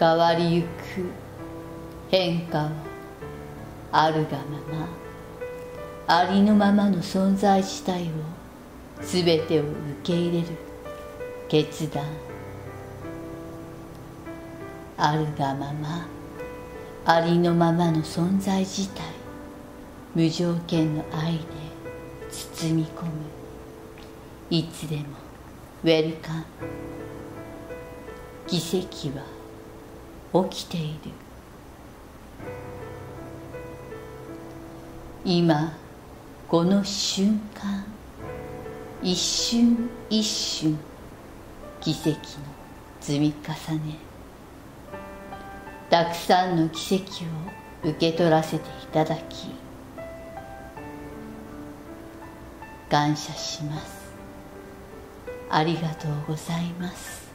変わりゆく変化はあるがままありのままの存在自体を全てを受け入れる決断。あるがままありのままの存在自体無条件の愛で包み込む。いつでもウェルカム。奇跡は起きている。今この瞬間一瞬一瞬奇跡の積み重ね。たくさんの奇跡を受け取らせていただき感謝します。ありがとうございます。